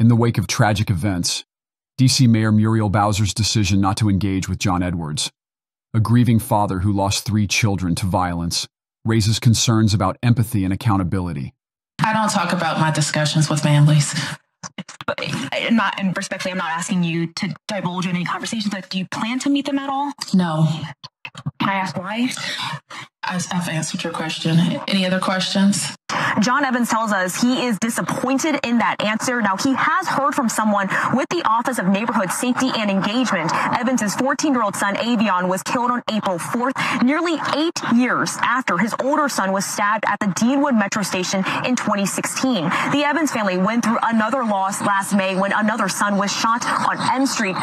In the wake of tragic events, DC Mayor Muriel Bowser's decision not to engage with John Edwards, a grieving father who lost three children to violence, raises concerns about empathy and accountability. I don't talk about my discussions with families. But I'm not, and respectfully, I'm not asking you to divulge any conversations. Like, do you plan to meet them at all? No. Can I ask why? I- I've answered your question. Any other questions? John Evans tells us he is disappointed in that answer. Now, he has heard from someone with the Office of Neighborhood Safety and Engagement. Evans' 14 year old son, Avion, was killed on April 4th, nearly eight years after his older son was stabbed at the Deanwood Metro Station in 2016. The Evans family went through another loss last May when another son was shot on M Street.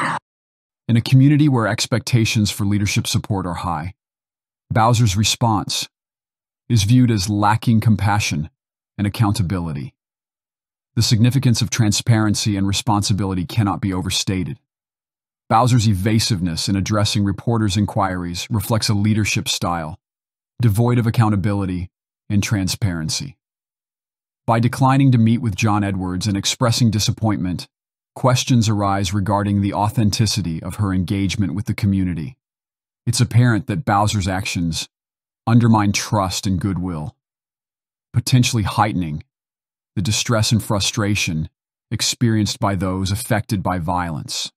In a community where expectations for leadership support are high, Bowser's response is viewed as lacking compassion and accountability. The significance of transparency and responsibility cannot be overstated. Bowser's evasiveness in addressing reporters' inquiries reflects a leadership style devoid of accountability and transparency. By declining to meet with John Edwards and expressing disappointment, questions arise regarding the authenticity of her engagement with the community. It's apparent that Bowser's actions undermine trust and goodwill, potentially heightening the distress and frustration experienced by those affected by violence.